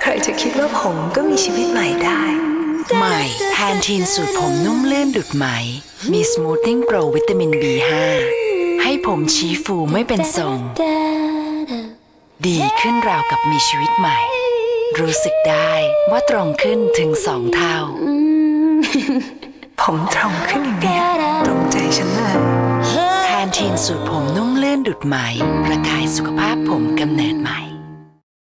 ใครจะคิดว่าผมก็มีชีวิตใหม่ได้ ใหม่แพนทีนสูตรผมนุ่มลื่นดุจไหม มี smoothing Pro-Vitamin B5 ให้ผมชี้ฟูไม่เป็นทรง ดีขึ้นราวกับมีชีวิตใหม่ รู้สึกได้ว่าตรงขึ้นถึงสองเท่า ผมตรงขึ้นอย่างเนี้ยตรงใจฉันเลยแพนทีนสูตรผมนุ่มลื่นดุจไหม ประกายสุขภาพผมกำเนิดใหม่